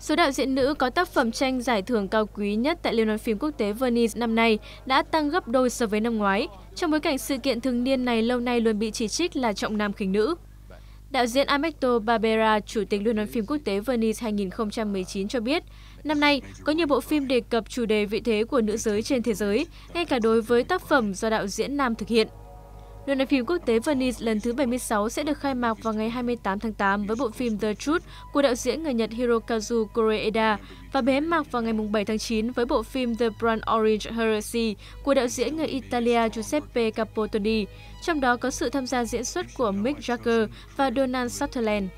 Số đạo diễn nữ có tác phẩm tranh giải thưởng cao quý nhất tại Liên hoan phim quốc tế Venice năm nay đã tăng gấp đôi so với năm ngoái, trong bối cảnh sự kiện thường niên này lâu nay luôn bị chỉ trích là trọng nam khinh nữ. Đạo diễn Amecto Barbera, Chủ tịch Liên hoan phim quốc tế Venice 2019 cho biết, năm nay có nhiều bộ phim đề cập chủ đề vị thế của nữ giới trên thế giới, ngay cả đối với tác phẩm do đạo diễn nam thực hiện. Liên hoan phim quốc tế Venice lần thứ 76 sẽ được khai mạc vào ngày 28 tháng 8 với bộ phim The Truth của đạo diễn người Nhật Hirokazu Koreeda và bế mạc vào ngày 7 tháng 9 với bộ phim The Brand Orange Heresy của đạo diễn người Italia Giuseppe Capotoni, trong đó có sự tham gia diễn xuất của Mick Jagger và Donald Sutherland.